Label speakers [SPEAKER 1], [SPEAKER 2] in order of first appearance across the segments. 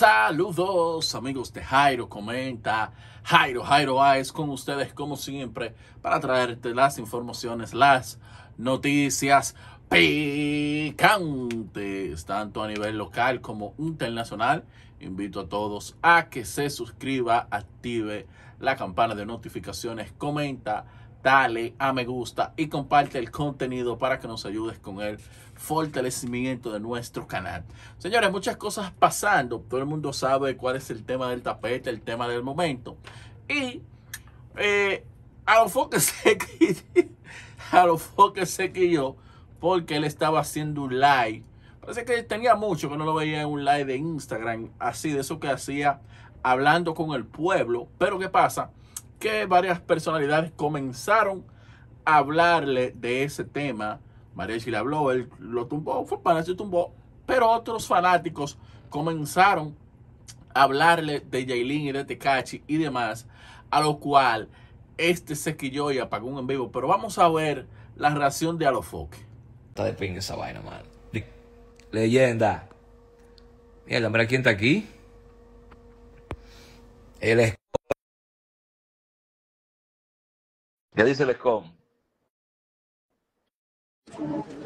[SPEAKER 1] Saludos amigos de Jairo Comenta, Jairo, Jairo Aes con ustedes como siempre para traerte las informaciones, las noticias picantes, tanto a nivel local como internacional. Invito a todos a que se suscriba, active la campana de notificaciones, comenta, dale a me gusta y comparte el contenido para que nos ayudes con el fortalecimiento de nuestro canal. Señores, muchas cosas pasando. Todo el mundo sabe cuál es el tema del tapete, el tema del momento. Y eh, a los foques se a los foques se yo porque él estaba haciendo un live. Parece que tenía mucho que no lo veía en un live de Instagram, así de eso que hacía hablando con el pueblo. Pero ¿qué pasa? que varias personalidades comenzaron a hablarle de ese tema. Marechi le habló, él lo tumbó, fue para se tumbó, pero otros fanáticos comenzaron a hablarle de Yailin y de Tecachi y demás, a lo cual este se quilló y apagó un en vivo. Pero vamos a ver la reacción de Alofoque.
[SPEAKER 2] Está de pinga esa vaina, man. Leyenda. Mira, mira quién está aquí. Él es
[SPEAKER 3] ¿Qué dice el ESCOM?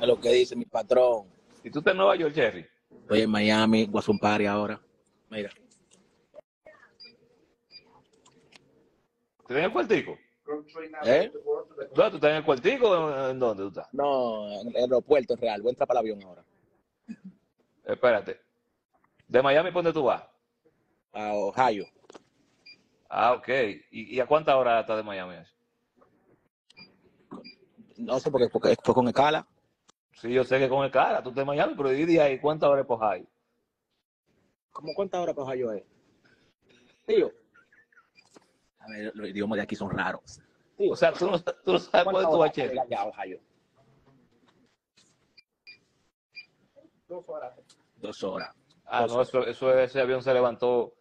[SPEAKER 4] Es lo que dice mi patrón.
[SPEAKER 3] ¿Y tú estás en Nueva York, Jerry?
[SPEAKER 4] Estoy en Miami, Guasum Party ahora. Mira.
[SPEAKER 3] ¿Tú estás en el cuartico?
[SPEAKER 4] ¿Eh?
[SPEAKER 3] ¿Dónde tú estás en el cuartico o en dónde tú estás?
[SPEAKER 4] No, en el aeropuerto es real. Voy a entrar para el avión ahora.
[SPEAKER 3] Espérate. ¿De Miami por dónde tú vas?
[SPEAKER 4] A Ohio.
[SPEAKER 3] Ah, ok. ¿Y, y a cuántas horas estás de Miami? eso?
[SPEAKER 4] No sé porque, porque fue con escala.
[SPEAKER 3] Sí, yo sé que con el cara, tú estás en Miami, pero di ahí, ¿cuántas horas por ahí?
[SPEAKER 4] ¿Cómo cuántas horas para Ohio es? Tío. A ver, los idiomas de aquí son raros. Tío,
[SPEAKER 3] O sea, tú no, tú no sabes cuál es tu
[SPEAKER 4] ¿cuántas horas allá a Ohio? Dos horas.
[SPEAKER 3] Ah, no, eso, eso, ese avión se levantó,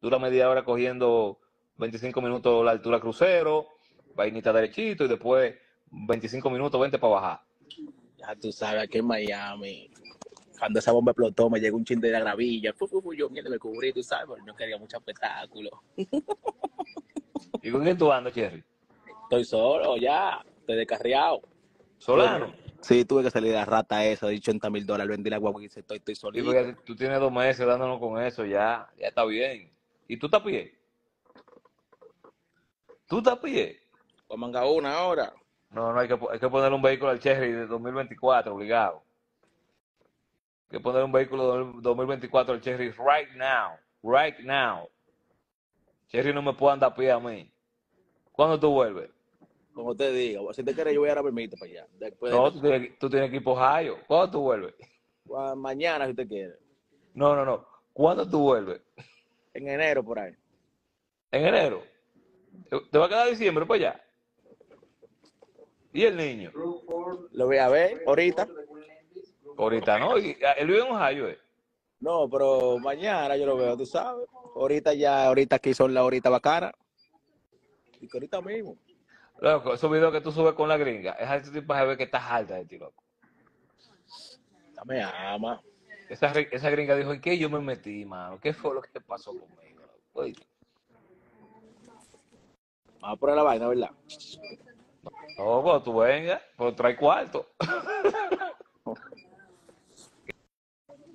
[SPEAKER 3] dura media hora cogiendo 25 minutos la altura crucero, vainita derechito y después 25 minutos 20 para bajar.
[SPEAKER 4] Ya tú sabes, aquí en Miami, cuando esa bomba explotó, me llegó un chin de la gravilla. Fu, fu, fu, yo mierda, me cubrí, tú sabes, pero no quería mucho espectáculo.
[SPEAKER 3] ¿Y con quién tú andas, Jerry?
[SPEAKER 4] Estoy solo ya, estoy descarriado.
[SPEAKER 3] Solano.
[SPEAKER 4] Sí, tuve que salir de la rata esa de 80 mil dólares, vendí la guagua y dice, estoy, estoy solito.
[SPEAKER 3] porque tú tienes dos meses dándonos con eso, ya, ya está bien. ¿Y tú estás pie? ¿Tú estás pie?
[SPEAKER 4] Pues manga una ahora.
[SPEAKER 3] No, no, hay que, hay que poner un vehículo al Cherry de 2024, obligado. Hay que poner un vehículo del 2024 al Cherry right now, right now. Cherry no me puede andar a pie a mí. ¿Cuándo tú vuelves?
[SPEAKER 4] Como te digo, si te quieres, yo voy a dar permiso para allá. Después de-
[SPEAKER 3] No, tú tienes, tú tienes que ir por Ohio. ¿Cuándo tú vuelves?
[SPEAKER 4] Mañana, si te quiere.
[SPEAKER 3] No, no, no. ¿Cuándo tú vuelves?
[SPEAKER 4] En enero, por ahí.
[SPEAKER 3] ¿En enero? ¿Te te va a quedar diciembre para allá? ¿Y el niño?
[SPEAKER 4] Lo voy a ver ahorita.
[SPEAKER 3] Ahorita no. Y- ah, Él vive en Ohio, ¿eh?
[SPEAKER 4] No, pero mañana yo lo veo, tú sabes. Ahorita ya, ahorita aquí son la horita bacana. Y que ahorita mismo.
[SPEAKER 3] Loco, esos videos que tú subes con la gringa, es tipo de ver que estás alta de ti, loco.
[SPEAKER 4] Ya me ama.
[SPEAKER 3] Esa, esa gringa dijo, ¿en qué yo me metí, mano? ¿Qué fue lo que pasó conmigo? loco? Oye,
[SPEAKER 4] Vamos a poner la vaina, ¿verdad?
[SPEAKER 3] No, cuando tú vengas, pues trae cuarto.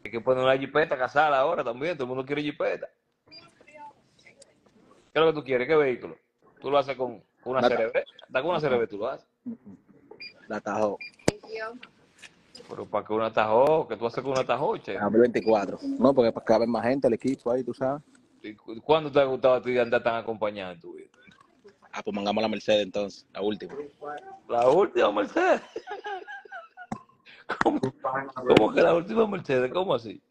[SPEAKER 3] Hay que poner una jipeta casada ahora también, todo el mundo quiere jipeta. ¿Qué es lo que tú quieres? ¿Qué vehículo? Tú lo haces con una CRB. Hasta con una CRB tú lo haces.
[SPEAKER 4] La tajó.
[SPEAKER 3] Pero para que una tajó, que tú haces con una tajó, che.
[SPEAKER 4] 2024. No, porque para caber más gente, el equipo ahí, tú sabes.
[SPEAKER 3] ¿Y cu- ¿Cuándo te ha gustado a ti andar tan acompañado en tu vida?
[SPEAKER 4] Ah, pues mangamos la Mercedes entonces, la última.
[SPEAKER 3] La última Mercedes. ¿Cómo, cómo que la última Mercedes? ¿Cómo así?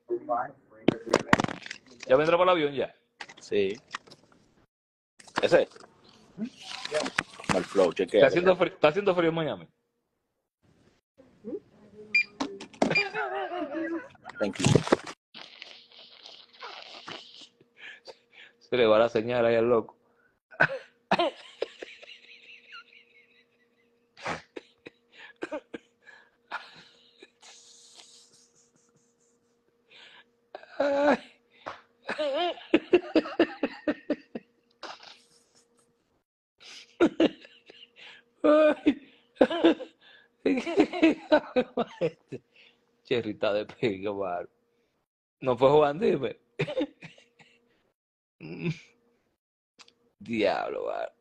[SPEAKER 3] ¿Ya vendrá para el avión ya?
[SPEAKER 4] Sí. Ese. Mal flow, chequea.
[SPEAKER 3] ¿Está haciendo frío, está haciendo frío en Miami?
[SPEAKER 4] Thank you.
[SPEAKER 3] Se le va la señal ahí al loco. Cherrita de pica, mano. No fue Juan, dime. Diablo, mano.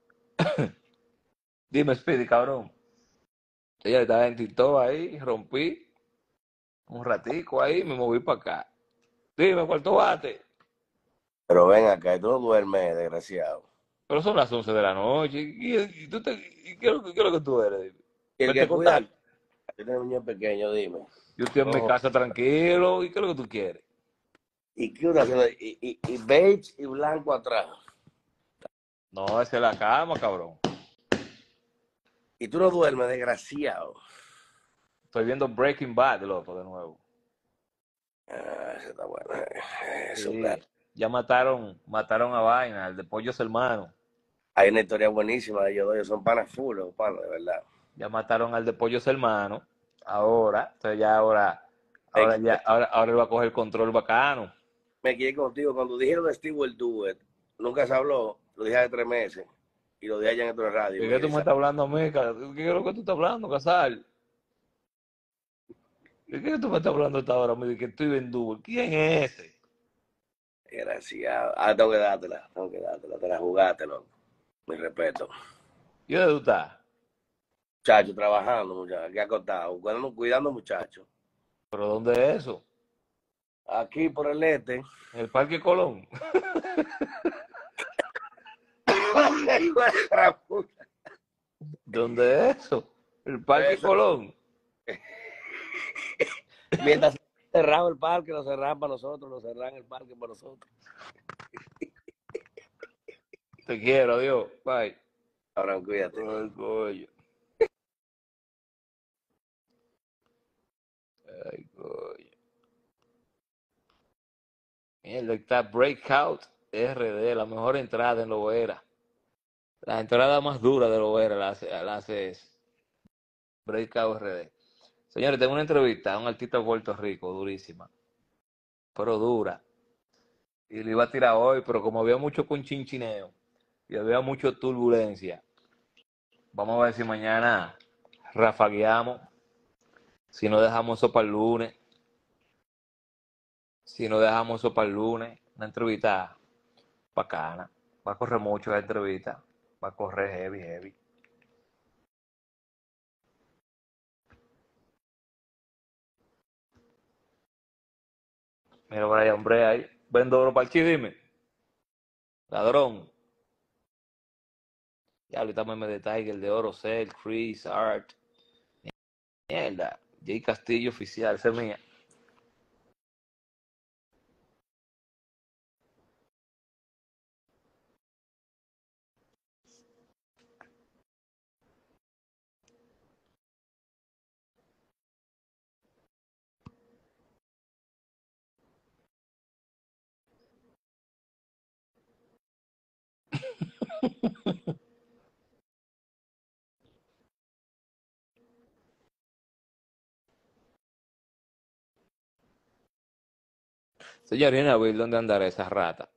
[SPEAKER 3] Dime, Speedy, cabrón. Ella estaba en TikTok ahí, rompí un ratico ahí, me moví para acá. Dime, ¿cuánto bate?
[SPEAKER 5] Pero ven acá, tú no duermes, desgraciado.
[SPEAKER 3] Pero son las 11 de la noche. ¿Y, y tú te, y qué, es lo que- qué es lo que tú eres?
[SPEAKER 5] El que cuida,
[SPEAKER 3] contar.
[SPEAKER 5] tiene un niño pequeño, dime.
[SPEAKER 3] Yo estoy en mi
[SPEAKER 5] No.
[SPEAKER 3] casa tranquilo. ¿Y qué es lo que tú quieres?
[SPEAKER 5] ¿Y qué una y, y, y beige y blanco atrás?
[SPEAKER 3] No, esa es la cama, cabrón.
[SPEAKER 5] Y tú no duermes, desgraciado.
[SPEAKER 3] Estoy viendo Breaking Bad, loco, de nuevo.
[SPEAKER 5] Ah, eso está bueno. Eso,
[SPEAKER 3] Sí.
[SPEAKER 5] claro.
[SPEAKER 3] Ya mataron, mataron a Vaina, el de Pollos Hermanos.
[SPEAKER 5] Hay una historia buenísima de ellos dos. Ellos son panas full, panas, de verdad.
[SPEAKER 3] Ya mataron al de Pollos Hermanos. Ahora, entonces ya ahora, ahora ya, ahora, ahora él va a coger control bacano.
[SPEAKER 5] Me quedé contigo. Cuando dijeron de Steve el Duet, nunca se habló. Lo dije hace tres meses. Y lo dije allá en otro radio.
[SPEAKER 3] ¿De qué tú me estás hablando a mí? ca- ¿Qué es lo que tú estás hablando, Casal? ¿De qué tú me estás hablando esta hora? a mí? De que estoy en Dubai. ¿Quién es ese?
[SPEAKER 5] Desgraciado. Ah, tengo que dártela. Tengo que dártela. Te la jugaste, loco. Mi respeto.
[SPEAKER 3] ¿Y dónde tú estás?
[SPEAKER 5] Muchacho, trabajando, muchacho. Aquí acostado. Cuidando, cuidando muchachos.
[SPEAKER 3] ¿Pero dónde es eso?
[SPEAKER 5] Aquí por el este.
[SPEAKER 3] ¿En el Parque Colón? ¿Dónde es eso? ¿El Parque
[SPEAKER 5] Eso.
[SPEAKER 3] Colón?
[SPEAKER 5] Mientras cerrado el parque, lo cerran para nosotros, lo cerran el parque para nosotros.
[SPEAKER 3] Te quiero, Dios. Bye.
[SPEAKER 5] Ahora, cuídate.
[SPEAKER 3] Ay, coño. Ay, coño. Mierda, está Breakout RD, la mejor entrada en Lovera. La entrada más dura de Lovera la hace, la hace. Breakout RD. Señores, tengo una entrevista a un artista de Puerto Rico, durísima. Pero dura. Y le iba a tirar hoy, pero como había mucho conchinchineo y había mucha turbulencia, vamos a ver si mañana rafagueamos, si no dejamos eso para el lunes, si no dejamos eso para el lunes, una entrevista bacana, va a correr mucho la entrevista, va a correr heavy, heavy. Mira por ahí, hombre, ahí, vendo oro para el dime, ladrón. Ya ahorita me de Tiger, de Oro Cell, Chris, Art. Mierda. Jay Castillo oficial, esa es mía. Señor, ver dónde andará esa rata.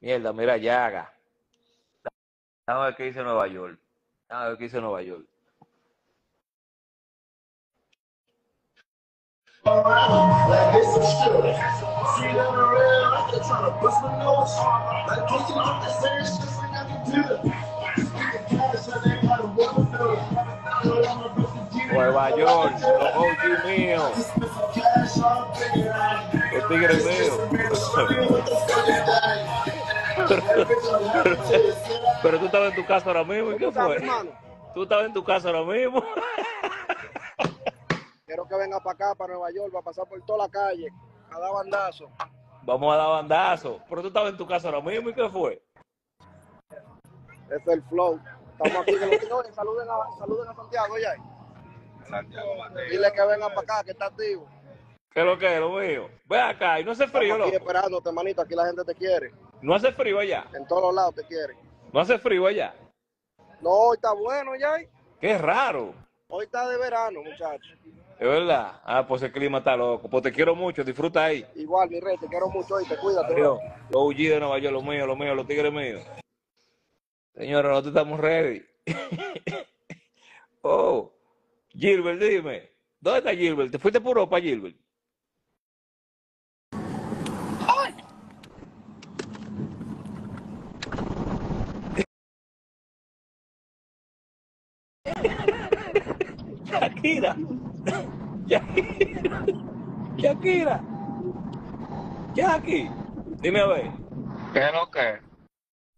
[SPEAKER 3] Mierda, mira Yaga. Vamos a ver qué dice Nueva York. Vamos a ver qué dice Nueva York.
[SPEAKER 6] Shit. I'm just trying to bust my nose. Like you the same shit like I can do
[SPEAKER 3] Nueva York, los OG míos,
[SPEAKER 6] out.
[SPEAKER 3] los tigres míos. Pero tú estabas en tu casa ahora mismo, ¿y qué
[SPEAKER 7] ¿Cómo estás,
[SPEAKER 3] fue? Tú estabas en tu casa ahora mismo.
[SPEAKER 7] Quiero que venga para acá, para Nueva York, va a pasar por toda la calle, a dar bandazo.
[SPEAKER 3] Vamos a dar bandazo. Pero tú estabas en tu casa ahora mismo, ¿y qué fue?
[SPEAKER 7] Ese es el flow. Estamos aquí. Que lo oye, saluden, a, saluden a Santiago, ya. Dile que venga para acá, que está activo.
[SPEAKER 3] ¿Qué es lo que es, lo mío? Ve acá, y no hace frío,
[SPEAKER 7] Estamos aquí
[SPEAKER 3] loco.
[SPEAKER 7] esperándote, manito. Aquí la gente te quiere.
[SPEAKER 3] No hace frío allá.
[SPEAKER 7] En todos los lados te quiere.
[SPEAKER 3] No hace frío allá.
[SPEAKER 7] No, hoy está bueno, ya.
[SPEAKER 3] Qué raro.
[SPEAKER 7] Hoy está de verano, muchacho.
[SPEAKER 3] Es verdad. Ah, pues el clima está loco. Pues te quiero mucho, disfruta ahí.
[SPEAKER 7] Igual, mi rey, te quiero mucho hoy. Te cuídate.
[SPEAKER 3] Adiós. Los UG de Nueva York, los míos, los míos, los tigres míos. Señora, nosotros estamos ready. oh, Gilbert, dime. ¿Dónde está Gilbert? ¿Te fuiste por Europa, Gilbert? Shakira. Shakira. Shakira. Jackie. Dime a ver.
[SPEAKER 8] ¿Qué es lo que?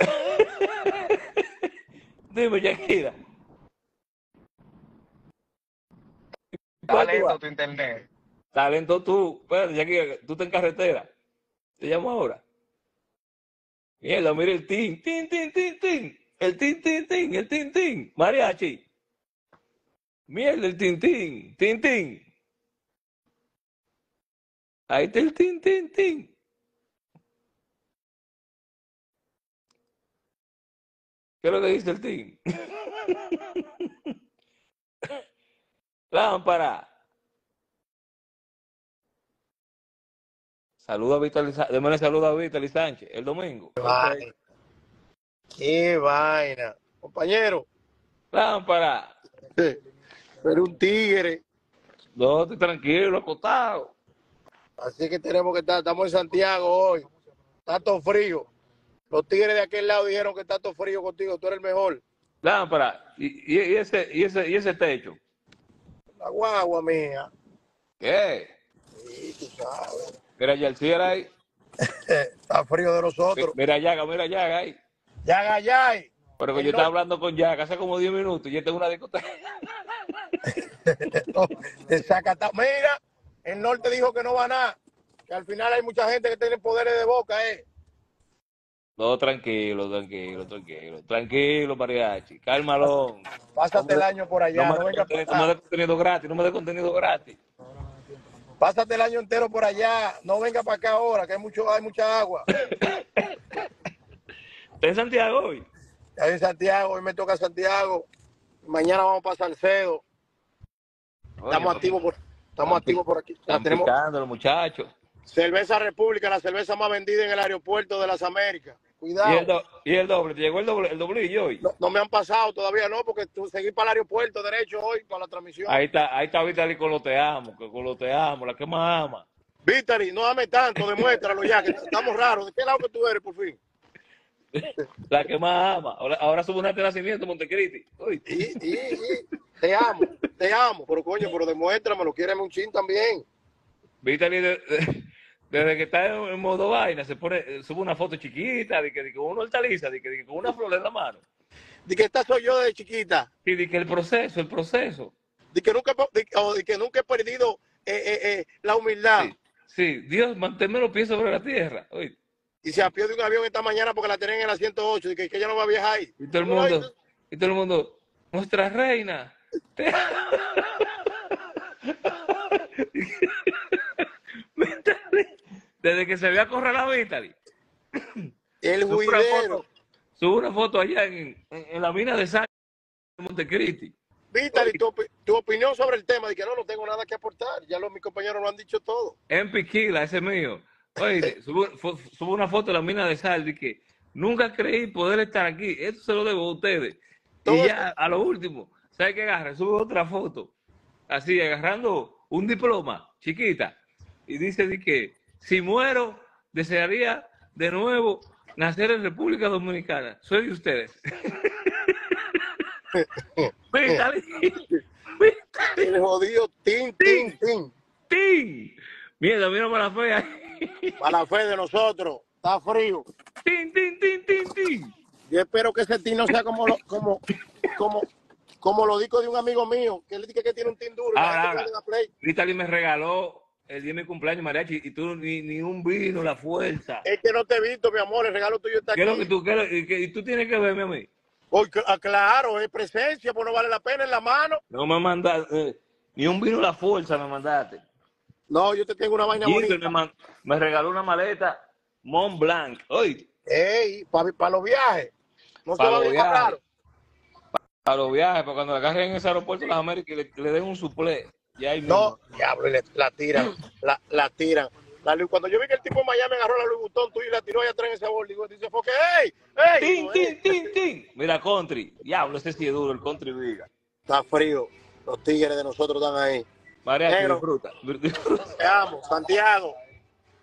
[SPEAKER 3] Dime, Shakira. ¿Cuál tú
[SPEAKER 8] Talento
[SPEAKER 3] vas?
[SPEAKER 8] tu internet.
[SPEAKER 3] Talento tú. Espérate, Shakira, tú estás en carretera. Te llamo ahora. Mierda, mira el tin, tin, tin, tin, tin. El tin, tin, tin, el tin, tin. Mariachi. Mierda, el tin, tin, tin, tin. Ahí está el tin, tin, tin. ¿Qué es lo que dice el tin? Lámpara. Saluda a Víctor, démosle saludo a Víctor Sánchez el domingo.
[SPEAKER 7] Vaina. Qué vaina. Compañero,
[SPEAKER 3] Lámpara.
[SPEAKER 7] Pero un tigre.
[SPEAKER 3] No, estoy tranquilo, acostado.
[SPEAKER 7] Así que tenemos que estar. Estamos en Santiago hoy. Está todo frío. Los tigres de aquel lado dijeron que está todo frío contigo. Tú eres el mejor.
[SPEAKER 3] Lámpara. Y, y- ese, y, ese, y ese techo.
[SPEAKER 7] La guagua mía.
[SPEAKER 3] ¿Qué?
[SPEAKER 7] Sí, tú sabes.
[SPEAKER 3] Mira ya el cielo ahí.
[SPEAKER 7] Está frío de nosotros.
[SPEAKER 3] Mira Yaga, mira Yaga ahí.
[SPEAKER 7] Ya, Gallay.
[SPEAKER 3] Pero que yo estaba hablando con Yaga hace como 10 minutos y yo tengo una discoteca.
[SPEAKER 7] De. Mira, el norte dijo que no va a nada. Que al final hay mucha gente que tiene poderes de boca, ¿eh?
[SPEAKER 3] No, tranquilo, tranquilo, tranquilo. Tranquilo, mariachi. Cálmalo.
[SPEAKER 7] Pásate el año por allá.
[SPEAKER 3] No
[SPEAKER 7] No,
[SPEAKER 3] me,
[SPEAKER 7] venga
[SPEAKER 3] contenido, no me dé contenido gratis, no me dé contenido gratis.
[SPEAKER 7] Pásate el año entero por allá. No venga para acá ahora, que hay mucho, hay mucha agua.
[SPEAKER 3] ¿Está en Santiago hoy?
[SPEAKER 7] Ahí en Santiago, hoy me toca Santiago. Mañana vamos para Salcedo. Estamos
[SPEAKER 3] Oye,
[SPEAKER 7] activos por, estamos activos por aquí.
[SPEAKER 3] Están
[SPEAKER 7] tenemos
[SPEAKER 3] los muchachos.
[SPEAKER 7] cerveza República, la cerveza más vendida en el aeropuerto de las Américas.
[SPEAKER 3] ¿Y el,
[SPEAKER 7] Cuidado.
[SPEAKER 3] do- y el doble? ¿Te llegó el doble el doblillo hoy?
[SPEAKER 7] No, no me han pasado todavía, no, porque tú seguí para el aeropuerto derecho hoy para la transmisión.
[SPEAKER 3] Ahí está, ahí está Vitali con lo te amo, que con lo te amo, la que más ama.
[SPEAKER 7] Vitali, no dame tanto, demuéstralo ya, que estamos raros. ¿De qué lado que tú eres, por fin?
[SPEAKER 3] La que más ama. Ahora, ahora sube un acta de nacimiento, Montecristi.
[SPEAKER 7] Y, y, y, te amo, te amo. Pero coño, pero demuéstramelo, quiéreme un chin también.
[SPEAKER 3] Vitali de- de- desde que está en, en modo vaina, se pone, eh, sube una foto chiquita, de que, de que con una hortaliza, de que, de que con una flor en la mano.
[SPEAKER 7] De que esta soy yo desde chiquita.
[SPEAKER 3] Y de que el proceso, el proceso.
[SPEAKER 7] De que nunca, de, de que nunca he perdido eh, eh, eh, la humildad.
[SPEAKER 3] Sí, sí, Dios, manténme los pies sobre la tierra.
[SPEAKER 7] Y se apió de un avión esta mañana porque la tenían en la 108. De que, que ella no va a viajar ahí.
[SPEAKER 3] y todo el mundo, y todo el mundo, nuestra reina. te- Desde que se ve a correr la Vitali.
[SPEAKER 7] El juidero.
[SPEAKER 3] sube una foto allá en, en- en la mina de Sánchez de Montecristi.
[SPEAKER 7] Vitali, tu, tu opinión sobre el tema. De que no, no tengo nada que aportar. Ya los, mis compañeros lo han dicho todo.
[SPEAKER 3] En Piquila, ese mío. Oye, sube una foto de la mina de sal de que nunca creí poder estar aquí. Esto se lo debo a ustedes.
[SPEAKER 7] Todo
[SPEAKER 3] Y ya, a lo último, ¿sabe qué agarra? Sube otra foto. Así, agarrando un diploma, chiquita. Y dice de que si muero, desearía de nuevo nacer en República Dominicana. Soy de ustedes.
[SPEAKER 7] El jodido tin, tin, tin.
[SPEAKER 3] tin. Mierda, mírame la fea.
[SPEAKER 7] Para la fe de nosotros. Está frío.
[SPEAKER 3] Tin, tin, tin, tin, tin.
[SPEAKER 7] Yo espero que ese tin no sea como lo, como, como, como lo dijo de un amigo mío, que él dice que tiene un tin duro.
[SPEAKER 3] Ahora,
[SPEAKER 7] gente
[SPEAKER 3] ahora.
[SPEAKER 7] puede dar play.
[SPEAKER 3] Vitali me regaló el día de mi cumpleaños, mariachi, y tú ni, ni un vino, la fuerza.
[SPEAKER 7] Es que no te he visto, mi amor, el regalo tuyo está
[SPEAKER 3] ¿Qué
[SPEAKER 7] aquí.
[SPEAKER 3] lo que tú, qué lo- y, que- y tú tienes que verme a mí?
[SPEAKER 7] Ah, claro, es presencia, pues no vale la pena en la mano.
[SPEAKER 3] No me mandaste, eh, ni un vino, la fuerza me mandaste.
[SPEAKER 7] No, yo te tengo una vaina
[SPEAKER 3] Gilbert
[SPEAKER 7] bonita.
[SPEAKER 3] me, regaló una maleta Mont Blanc. Oye,
[SPEAKER 7] Ey, para los viajes. No
[SPEAKER 3] Pa'
[SPEAKER 7] se va a
[SPEAKER 3] los viajes.
[SPEAKER 7] raro.
[SPEAKER 3] a los viajes, para cuando la agarren en ese aeropuerto de las Américas y le, le den un suple. Ya
[SPEAKER 7] No, diablo, y le- la tiran, la, la tiran. La cuando yo vi que el tipo en Miami agarró la Louis Vuitton, tú y la tiró allá atrás en ese bol, digo, dice, fue que, ¡ey! ¡ey!
[SPEAKER 3] Tin,
[SPEAKER 7] Digo, "Ey".
[SPEAKER 3] tin, tin, tin. Mira, country. Diablo, ese sí es duro, el country viga.
[SPEAKER 7] Está frío. Los tigres de nosotros están ahí.
[SPEAKER 3] María,
[SPEAKER 7] Negro.
[SPEAKER 3] disfruta.
[SPEAKER 7] Te amo, Santiago.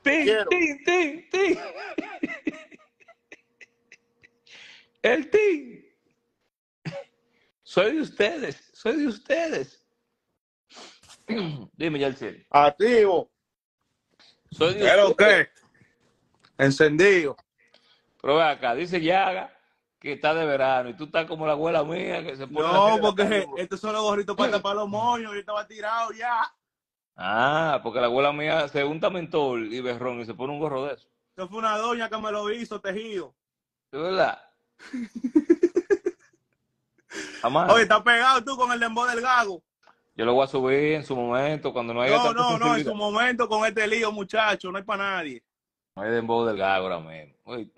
[SPEAKER 3] Tin, tin, tin, tin. El tin. Soy de ustedes, soy de ustedes. Dime, Yalciel.
[SPEAKER 7] Activo.
[SPEAKER 3] Soy de
[SPEAKER 7] ¿Qué lo
[SPEAKER 3] ustedes.
[SPEAKER 7] que? Encendido.
[SPEAKER 3] Pero acá, dice Yaga que está de verano y tú estás como la abuela mía que se pone
[SPEAKER 8] No, porque estos son los gorritos para tapar los moños. Yo estaba tirado ya.
[SPEAKER 3] Ah, porque la abuela mía se unta mentol y berrón y se pone un gorro de eso.
[SPEAKER 8] Eso fue una doña que me lo hizo tejido.
[SPEAKER 3] ¿De verdad?
[SPEAKER 8] Oye, está pegado tú con el dembow del gago.
[SPEAKER 3] Yo lo voy a subir en su momento cuando no haya
[SPEAKER 8] No, no, no, en su momento con este lío, muchacho, no hay para nadie.
[SPEAKER 3] No hay dembow del gago ahora mismo. Oye,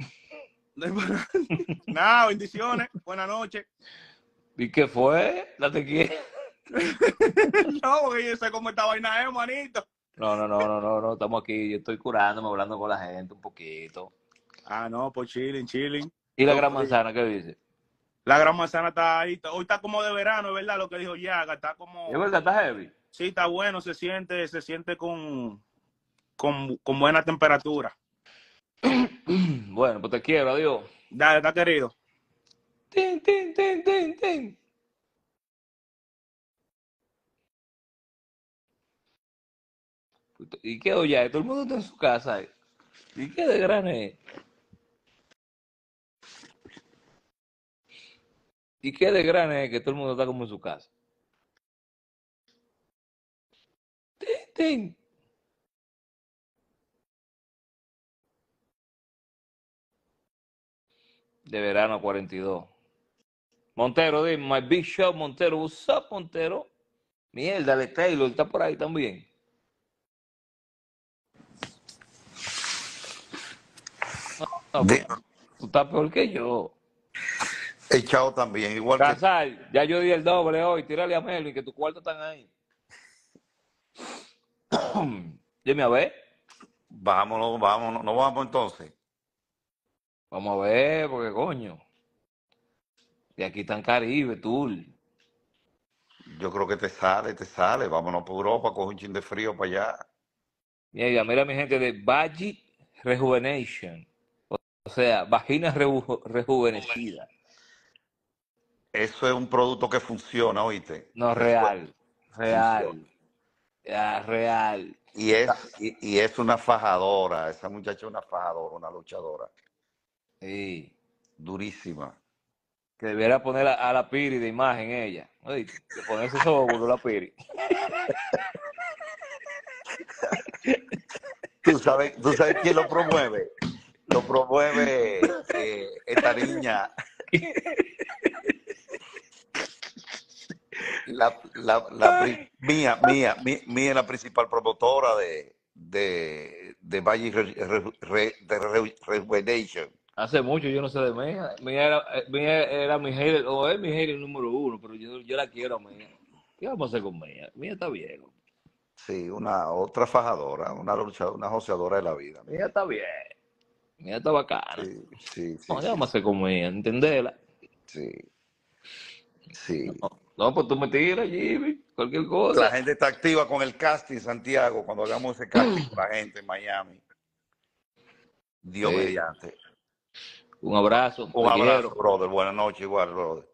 [SPEAKER 8] Nada, bendiciones, buenas noches.
[SPEAKER 3] ¿Y qué fue? La te quiero.
[SPEAKER 8] No, porque yo sé cómo esta vaina es, manito.
[SPEAKER 3] No, no, no, no, no, no, estamos aquí. Yo estoy curándome, hablando con la gente un poquito.
[SPEAKER 8] Ah, no, pues chilling, chilling.
[SPEAKER 3] ¿Y la
[SPEAKER 8] No,
[SPEAKER 3] gran
[SPEAKER 8] sí.
[SPEAKER 3] manzana qué dice?
[SPEAKER 8] La gran manzana está ahí. Hoy está como de verano, es verdad lo que dijo Yaga. Está como.
[SPEAKER 3] ¿Es verdad? ¿Está heavy?
[SPEAKER 8] Sí, está bueno, se siente, se siente con, con, con buena temperatura.
[SPEAKER 3] Bueno, pues te quiero, adiós.
[SPEAKER 8] Dale, está querido.
[SPEAKER 3] Tin, tin, tin, tin, tin. ¿Y qué oye? Todo el mundo está en su casa. eh. ¿Y qué de gran es? ¿Y qué de gran es que todo el mundo está como en su casa? Tin, tin. De verano 42. Montero, dime, my big show, Montero, what's up, Montero? Mierda, el Taylor está por ahí también. No,
[SPEAKER 9] De-
[SPEAKER 3] pues, tú estás peor que yo.
[SPEAKER 9] echado también, igual que
[SPEAKER 3] Casal, ya yo di el doble hoy, tírale a Melvin, que tus cuartos están ahí. Dime a ver.
[SPEAKER 9] vámonos, vámonos, no vamos entonces.
[SPEAKER 3] Vamos a ver, porque coño. Y aquí está en Caribe, Tour.
[SPEAKER 9] Yo creo que te sale, te sale. Vámonos por Europa, coge un chin de frío para allá.
[SPEAKER 3] Mira, mira mi gente de Vagi Rejuvenation. O sea, vagina reju- rejuvenecida.
[SPEAKER 9] Eso es un producto que funciona, oíste.
[SPEAKER 3] No, real. Real. Ya, real.
[SPEAKER 9] Y es, y, y es una fajadora, esa muchacha es una fajadora, una luchadora,
[SPEAKER 3] Sí.
[SPEAKER 9] durísima.
[SPEAKER 3] Que debiera poner a, a la Piri de imagen ella. Oye, de ponerse esos óvulos la Piri.
[SPEAKER 9] ¿Tú sabes, ¿Tú sabes quién lo promueve? Lo promueve eh, esta niña. La, la, la mía, mía, mía es la principal promotora de, de, de Valle Re- Re- Re- de Re- Rejuvenation.
[SPEAKER 3] Hace mucho yo no sé de Mía. Mía era, eh, Mía era mi hater, o es mi hater número uno, pero yo, yo la quiero a Mía. ¿Qué vamos a hacer con Mía? Mía está bien.
[SPEAKER 9] Sí, una otra fajadora, una luchadora, una joseadora de la vida.
[SPEAKER 3] Mía está bien. Mía está bacana.
[SPEAKER 9] Sí, sí, sí,
[SPEAKER 3] No, ¿qué
[SPEAKER 9] sí,
[SPEAKER 3] vamos a hacer con Mía? ¿Entenderla?
[SPEAKER 9] sí, sí.
[SPEAKER 3] No, no, pues tú me tiras, Jimmy, cualquier cosa.
[SPEAKER 9] La gente está activa con el casting, Santiago, cuando hagamos ese casting con la gente en Miami. Dios
[SPEAKER 3] Sí.
[SPEAKER 9] mediante.
[SPEAKER 3] Un abrazo.
[SPEAKER 9] Un abrazo,
[SPEAKER 3] quiero.
[SPEAKER 9] brother. Buenas noches, igual, brother.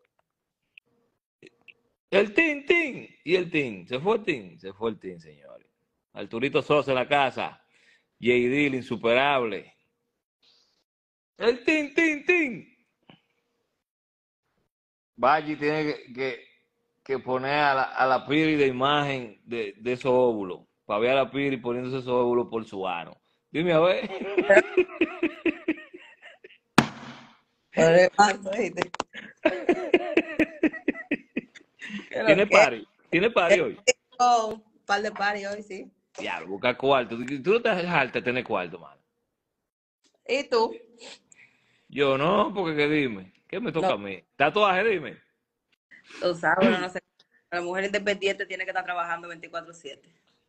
[SPEAKER 3] El Tin, Tin. ¿Y el Tin? ¿Se fue el Tin? Se fue el Tin, señores. Arturito Sosa en la casa. JD, el insuperable. El Tin, Tin, Tin. Valle tiene que, que, que poner a la, a la Piri de imagen de, de esos óvulos. Para ver a la Piri poniéndose esos óvulos por su ano. Dime a ver.
[SPEAKER 10] ¿Qué
[SPEAKER 3] ¿Tiene party? ¿Tiene hoy?
[SPEAKER 10] Oh, un par de party hoy, sí.
[SPEAKER 3] Diablo, busca cuarto. Tú no te harta de tener cuarto, mano.
[SPEAKER 10] ¿Y tú?
[SPEAKER 3] Yo no, porque que dime. ¿Qué me toca
[SPEAKER 10] No.
[SPEAKER 3] a mí? Tatuaje, dime.
[SPEAKER 10] Tú sabes, no sé. La mujer independiente tiene que estar trabajando 24-7.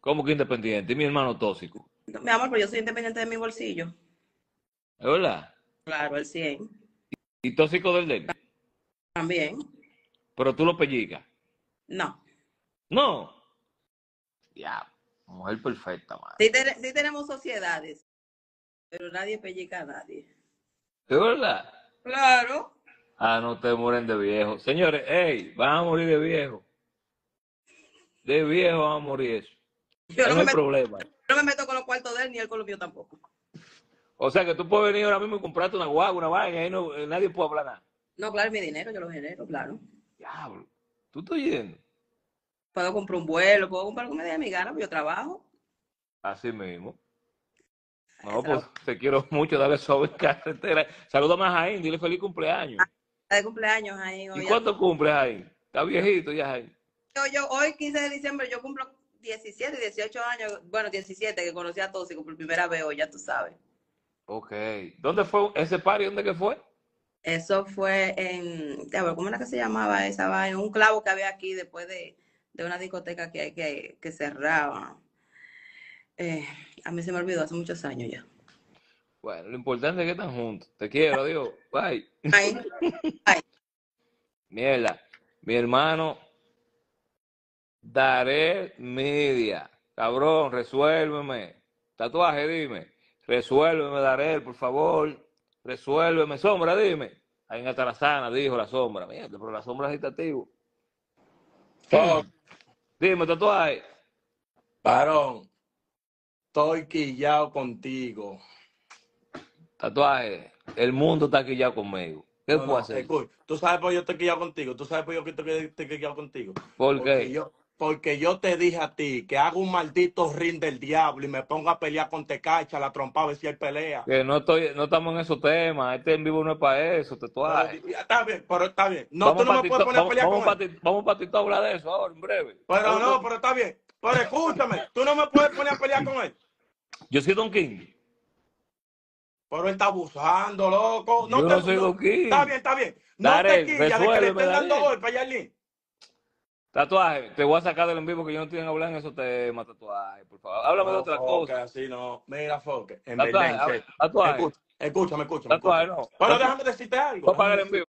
[SPEAKER 3] ¿Cómo que independiente? Y mi hermano tóxico.
[SPEAKER 10] No, Mi amor, pero yo soy independiente de mi bolsillo.
[SPEAKER 3] ¿Es verdad?
[SPEAKER 10] Claro, el 100.
[SPEAKER 3] ¿Y tóxico del del?
[SPEAKER 10] También.
[SPEAKER 3] Pero tú lo pellicas.
[SPEAKER 10] No.
[SPEAKER 3] No. Ya, mujer perfecta, man.
[SPEAKER 10] Sí, te- sí tenemos sociedades, pero nadie pellica a nadie.
[SPEAKER 3] ¿Es verdad?
[SPEAKER 10] Claro.
[SPEAKER 3] Ah, no te mueren de viejo. Señores, hey, van a morir de viejo. De viejo van a morir eso.
[SPEAKER 10] Yo no,
[SPEAKER 3] es
[SPEAKER 10] me meto,
[SPEAKER 3] problema.
[SPEAKER 10] no me meto con los cuartos de él ni él con los míos tampoco.
[SPEAKER 3] O sea que tú puedes venir ahora mismo y comprarte una guagua, una vaina, y ahí no, nadie puede hablar nada.
[SPEAKER 10] No, claro, mi dinero yo lo genero, claro.
[SPEAKER 3] Diablo. ¿Tú estás yendo?
[SPEAKER 10] Puedo comprar un vuelo, puedo comprar comida de mi gana, pero yo trabajo.
[SPEAKER 3] Así mismo. No, pues te quiero mucho, dale sobre carretera. Salúdame a Jaime, dile feliz cumpleaños.
[SPEAKER 10] Está de cumpleaños ahí.
[SPEAKER 3] ¿Y cuánto cumple Jaime? Está viejito ya Jaime.
[SPEAKER 10] Yo, yo, hoy, 15 de diciembre, yo cumplo 17, 18 años. Bueno, 17, que conocí a Tóxico por primera vez hoy, ya tú sabes.
[SPEAKER 3] Ok. ¿Dónde fue ese party? ¿Dónde que fue?
[SPEAKER 10] Eso fue en, ya, pero ¿cómo era que se llamaba esa vaina? Un clavo que había aquí después de, de una discoteca que, que, que cerraba. Eh, a mí se me olvidó hace muchos años ya.
[SPEAKER 3] Bueno, lo importante es que están juntos. Te quiero, Dios. Bye.
[SPEAKER 10] Ay,
[SPEAKER 3] Mierda. Mi hermano Daré Media. Cabrón, resuélveme. Tatuaje, dime. Resuélveme, Daré, por favor. Resuélveme. Sombra, dime. Ahí en Atarazana, dijo la sombra. Mierda, pero la sombra es agitativo. Dime, tatuaje.
[SPEAKER 11] Varón, estoy quillado contigo.
[SPEAKER 3] Tatuaje. El mundo está ya conmigo. ¿Qué
[SPEAKER 11] No,
[SPEAKER 3] puedo
[SPEAKER 11] no,
[SPEAKER 3] hacer?
[SPEAKER 11] escucha, tú sabes por qué yo estoy quillado contigo. Tú sabes por qué yo estoy, estoy quillado contigo.
[SPEAKER 3] ¿Por
[SPEAKER 11] Porque
[SPEAKER 3] qué?
[SPEAKER 11] yo, porque yo te dije a ti que haga un maldito ring del diablo y me ponga a pelear con Tecacha, la trompa, a ver si él pelea.
[SPEAKER 3] Que no estoy, no estamos en esos temas. Este en vivo no es para eso,
[SPEAKER 11] Pero,
[SPEAKER 3] tatuaje.
[SPEAKER 11] está bien, pero está bien. No,
[SPEAKER 3] vamos
[SPEAKER 11] tú no me puedes poner a pelear
[SPEAKER 3] vamos
[SPEAKER 11] con él.
[SPEAKER 3] ti- vamos para Tito a hablar de eso ahora, en breve.
[SPEAKER 11] Pero
[SPEAKER 3] Vamos
[SPEAKER 11] no, pero está bien. Pero escúchame, tú no me puedes poner a pelear con él.
[SPEAKER 3] Yo soy Don King.
[SPEAKER 11] Pero él está abusando, loco. No
[SPEAKER 3] Yo
[SPEAKER 11] te,
[SPEAKER 3] no soy Don King.
[SPEAKER 11] Está bien, está bien. No
[SPEAKER 3] Darel,
[SPEAKER 11] te quillas de que le estén dando golpes a Yarlín.
[SPEAKER 3] Tatuaje, te voy a sacar del en vivo que yo no estoy en hablar en esos temas, tatuaje, por favor. Háblame de
[SPEAKER 11] No,
[SPEAKER 3] otra
[SPEAKER 11] Foque,
[SPEAKER 3] cosa.
[SPEAKER 11] así no. Mira, Foque. En
[SPEAKER 3] Tatuaje, tatuaje.
[SPEAKER 11] Escucha, escúchame, escúchame.
[SPEAKER 3] Tatuaje,
[SPEAKER 11] escúchame.
[SPEAKER 3] no.
[SPEAKER 11] Pero
[SPEAKER 3] Tatu-
[SPEAKER 11] déjame decirte algo.
[SPEAKER 3] Voy a pagar
[SPEAKER 11] déjame
[SPEAKER 3] el en vivo.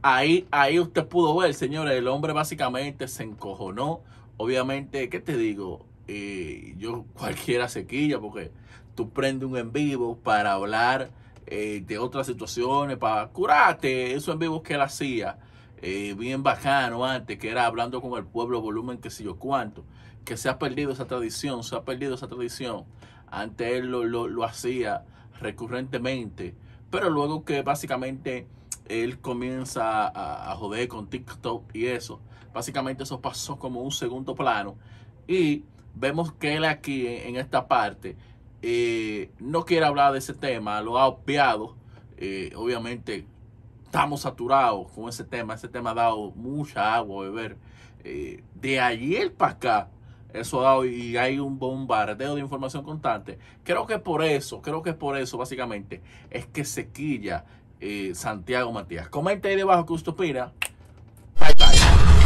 [SPEAKER 1] Ahí, ahí usted pudo ver, señores, el hombre básicamente se encojonó. Obviamente, ¿qué te digo? Eh, yo cualquiera se quilla porque tú prendes un en vivo para hablar eh, de otras situaciones, para curarte. Eso en vivo que él hacía, eh, bien bacano antes, que era hablando con el pueblo, volumen que sé yo cuánto, que se ha perdido esa tradición, se ha perdido esa tradición. Antes él lo, lo, lo hacía recurrentemente, pero luego que básicamente él comienza a, joder con TikTok y eso. Básicamente eso pasó como un segundo plano. Y vemos que él aquí en, en esta parte eh, no quiere hablar de ese tema, lo ha obviado. Eh, obviamente estamos saturados con ese tema. Ese tema ha dado mucha agua a beber. Eh, de ayer para acá, eso ha dado y hay un bombardeo de información constante. Creo que por eso, creo que por eso básicamente es que se quilla eh, Santiago Matías. Comenta ahí debajo que usted opina. Bye bye.